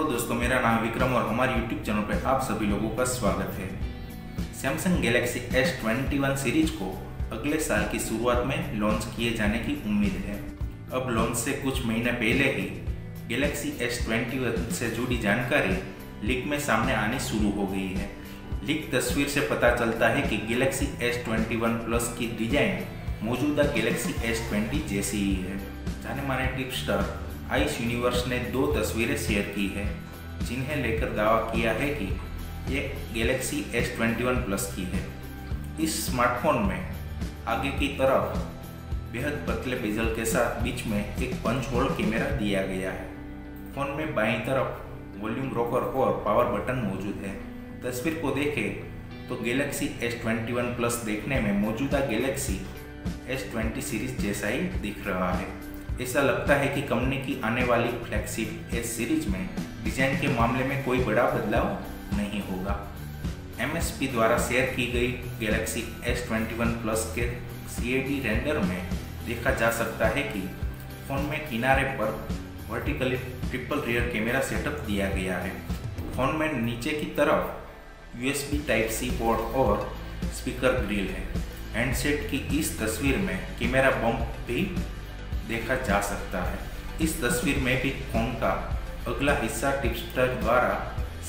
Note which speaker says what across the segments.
Speaker 1: Hello दोस्तों, मेरा नाम विक्रम और हमारे यूट्यूब चैनल पर आप सभी लोगों का स्वागत है। Samsung Galaxy S twenty one series को अगले साल की शुरुआत में लॉन्च किए जाने की उम्मीद है। अब लॉन्च से कुछ महीने पहले ही गैलेक्सी एस ट्वेंटी वन से जुड़ी जानकारी लीक में सामने आनी शुरू हो गई है। लीक तस्वीर से पता चलता है कि Galaxy S twenty one plus की डिज़ाइन मौजूदा गैलेक्सी एस ट्वेंटी जैसी ही है। जाने माने टिपस्टर आइस यूनिवर्स ने दो तस्वीरें शेयर की है, जिन्हें लेकर दावा किया है कि ये Galaxy S twenty one plus की है। इस स्मार्टफ़ोन में आगे की तरफ़ बेहद पतले बेजल के साथ बीच में एक पंच होल कैमरा दिया गया है। फ़ोन में बाईं तरफ़ वॉल्यूम रोकर और पावर बटन मौजूद है। तस्वीर को देखें तो Galaxy S twenty one plus देखने में मौजूदा गैलेक्सी एस ट्वेंटी सीरीज़ जैसा ही दिख रहा है। ऐसा लगता है कि कंपनी की आने वाली फ्लैगशिप एस सीरीज़ में डिज़ाइन के मामले में कोई बड़ा बदलाव नहीं होगा। एमएसपी द्वारा शेयर की गई गैलेक्सी एस ट्वेंटी प्लस के सीएडी रेंडर में देखा जा सकता है कि फ़ोन में किनारे पर vertically triple rear camera setup दिया गया है। फ़ोन में नीचे की तरफ़ यूएसबी टाइप सी पोर्ट और स्पीकर ग्रिल है। हैंडसेट की इस तस्वीर में कैमरा बम्प भी देखा जा सकता है। इस तस्वीर में भी फ़ोन का अगला हिस्सा टिप्सटर द्वारा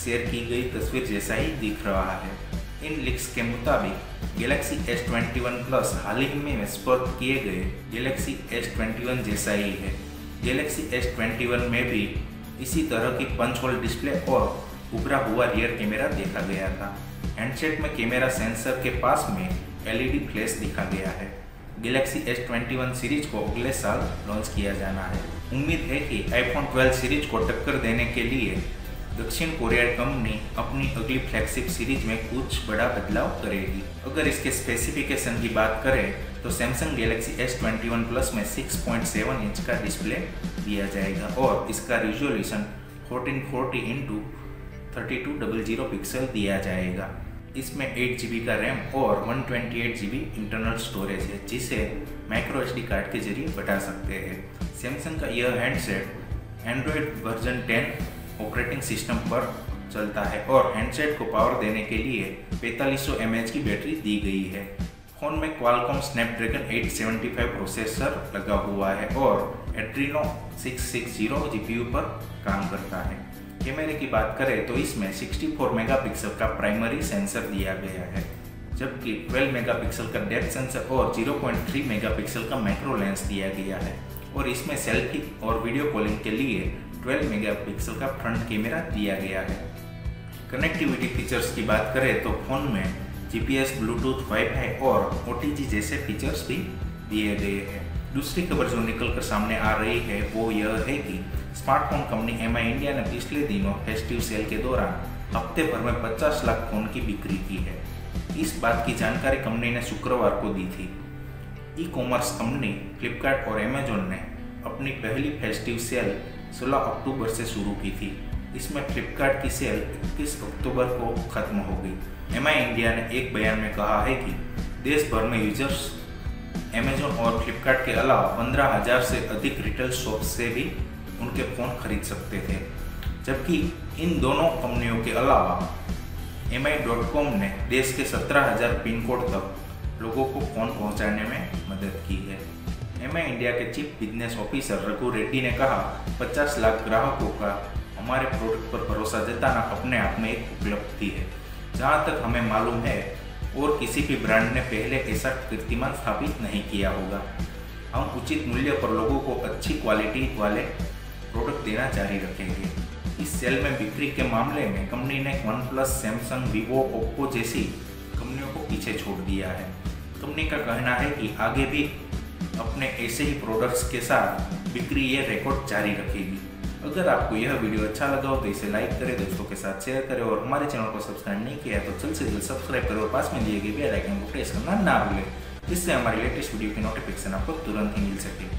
Speaker 1: शेयर की गई तस्वीर जैसा ही दिख रहा है। इन लिक्स के मुताबिक Galaxy S twenty one plus हाल ही में स्पॉट किए गए गैलेक्सी एस ट्वेंटी वन जैसा ही है। गैलेक्सी एस ट्वेंटी वन में भी इसी तरह की पंच होल डिस्प्ले और उभरा हुआ रियर कैमरा देखा गया था। हैंडसेट में कैमरा सेंसर के पास में एलईडी फ्लैश दिखा गया है। गैलेक्सी S21 सीरीज़ को अगले साल लॉन्च किया जाना है। उम्मीद है कि आईफोन 12 सीरीज़ को टक्कर देने के लिए दक्षिण कोरिया कंपनी अपनी अगली फ्लैगशिप सीरीज़ में कुछ बड़ा बदलाव करेगी। अगर इसके स्पेसिफिकेशन की बात करें तो सैमसंग गैलेक्सी S21 प्लस में 6.7 इंच का डिस्प्ले दिया जाएगा और इसका resolution 1440 into thirty two double zero pixel दिया जाएगा। इसमें एट जी का रैम और one twenty eight G internal storage है, जिसे माइक्रो एच कार्ड के ज़रिए बढ़ा सकते हैं। सैमसंग का यह handset Android version 10 operating system पर चलता है और हैंडसेट को पावर देने के लिए पैंतालीस सौ की बैटरी दी गई है। फ़ोन में क्वालकॉम स्नैपड्रैगन 875 प्रोसेसर लगा हुआ है और एड्रीनो 660 जीपीयू पर काम करता है। कैमरे की बात करें तो इसमें 64 मेगापिक्सल का प्राइमरी सेंसर दिया गया है जबकि 12 मेगापिक्सल का डेप्थ सेंसर और 0.3 मेगापिक्सल का माइक्रो लेंस दिया गया है। और इसमें सेल्फी और वीडियो कॉलिंग के लिए 12 मेगापिक्सल का फ्रंट कैमरा दिया गया है। कनेक्टिविटी फीचर्स की बात करें तो फ़ोन में जीपीएस, ब्लूटूथ वाईफाई और ओटीजी जैसे फीचर्स भी दिए गए हैं। दूसरी खबर जो निकल कर सामने आ रही है, वो यह है कि स्मार्टफ़ोन कंपनी एमआई इंडिया ने पिछले दिनों फेस्टिव सेल के दौरान हफ़्ते भर में 50 लाख फ़ोन की बिक्री की है। इस बात की जानकारी कंपनी ने शुक्रवार को दी थी। ई कॉमर्स कंपनी फ्लिपकार्ट और अमेजोन ने अपनी पहली फेस्टिव सेल 16 अक्टूबर से शुरू की थी। इसमें फ्लिपकार्ट की सेल 21 अक्टूबर को खत्म हो गई। एम इंडिया ने एक बयान में कहा है कि देश भर में यूज़र्स अमेजोन और फ्लिपकार्ट के अलावा पंद्रह हज़ार से अधिक रिटेल शॉप से भी उनके फ़ोन खरीद सकते थे। जबकि इन दोनों कंपनियों के अलावा एम ने देश के सत्रह हज़ार पिन कोड तक लोगों को फ़ोन पहुँचाने में मदद की है। एम इंडिया के chief business officer Raghu Reddy ने कहा 50 लाख ग्राहकों का हमारे प्रोडक्ट पर भरोसा जताना अपने आप में एक उपलब्धि है। जहाँ तक हमें मालूम है और किसी भी ब्रांड ने पहले ऐसा कीर्तिमान स्थापित नहीं किया होगा। हम उचित मूल्य पर लोगों को अच्छी क्वालिटी वाले प्रोडक्ट देना जारी रखेंगे। इस सेल में बिक्री के मामले में कंपनी ने OnePlus Samsung, Vivo, Oppo जैसी कंपनियों को पीछे छोड़ दिया है। कंपनी का कहना है कि आगे भी अपने ऐसे ही प्रोडक्ट्स के साथ बिक्री ये रिकॉर्ड जारी रखेगी। अगर आपको यह वीडियो अच्छा लगा हो तो इसे लाइक करें, दोस्तों के साथ शेयर करें और हमारे चैनल को सब्सक्राइब नहीं किया है तो जल्द से जल्द सब्सक्राइब करें और पास में दिए गए बेल आइकन को प्रेस करना ना भूलें। जिससे हमारी लेटेस्ट वीडियो की नोटिफिकेशन आपको तुरंत ही मिल सके।